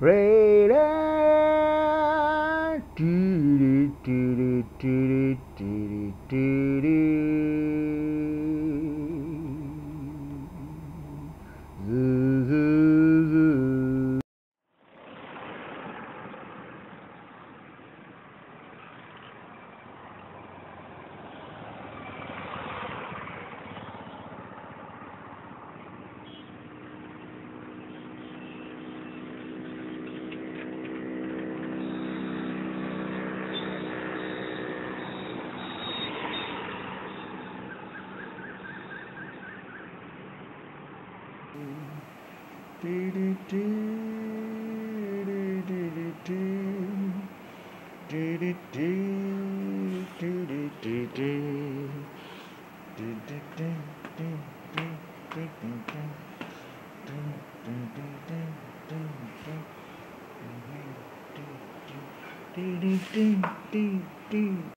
Radar. Doo doo doo doo doo doo ding ding ding ding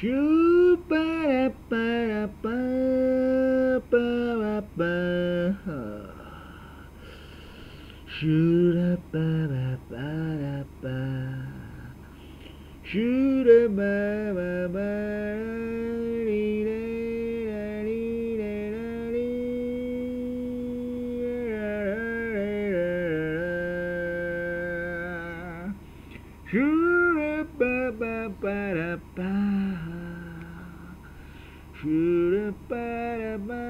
Shoo! Shoot up, ba ba ba ba. Shoot up, ba ba ba. Dee, dee. Shoo ba ba ba da ba. Shoot it,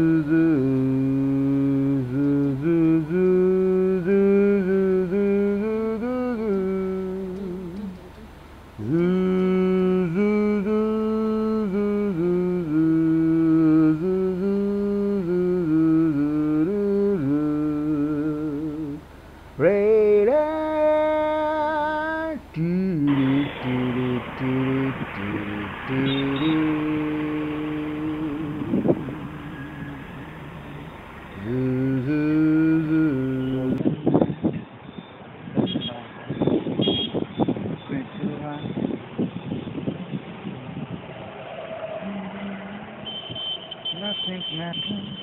Nothing's happened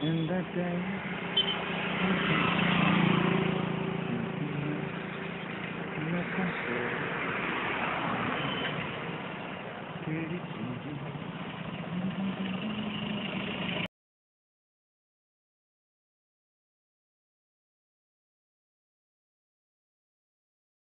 in that day.